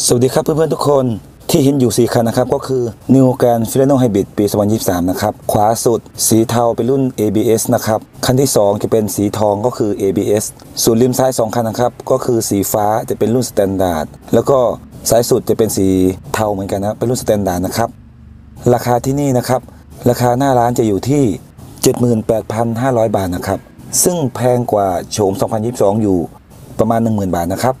สวัสดีครับเพื่อนๆทุกคนที่เห็นอยู่ 4 คันนะครับ ก็คือ New Grand Filano Hybrid ปี 2023 นะครับ ขวาสุด สีเทาเป็นรุ่น ABS นะครับ คันที่ 2 จะเป็นสีทองก็คือ ABS ส่วนริมซ้าย 2 คันนะครับ ก็คือสีฟ้าจะเป็นรุ่น standard แล้วก็ซ้ายสุดจะเป็นสีเทาเหมือนกันนะเป็นรุ่น standard นะครับ ราคาที่นี่นะครับ ราคาหน้าร้านจะอยู่ที่ 78,500 บาทนะครับซึ่งแพงกว่าโฉม 2022 อยู่ประมาณ 10,000 บาทนะครับ